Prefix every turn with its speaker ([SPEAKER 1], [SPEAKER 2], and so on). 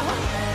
[SPEAKER 1] 啊。